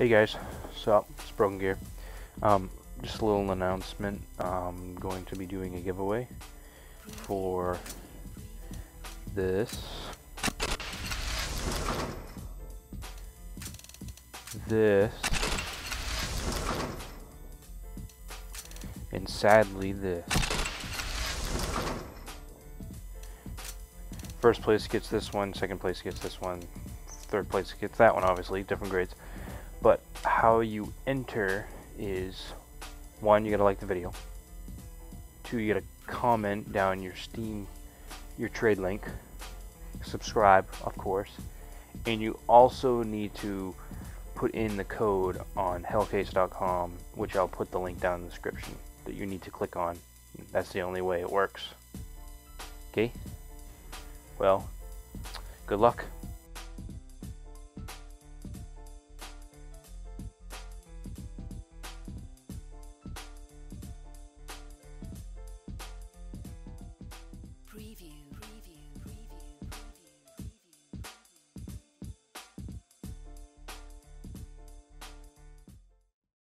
Hey guys, so it's Broken Gear. Um, just a little announcement. I'm going to be doing a giveaway for this, this, and sadly this. First place gets this one, second place gets this one, third place gets that one obviously, different grades. But how you enter is one, you gotta like the video. Two, you gotta comment down your Steam, your trade link. Subscribe, of course. And you also need to put in the code on hellcase.com, which I'll put the link down in the description that you need to click on. That's the only way it works. Okay? Well, good luck.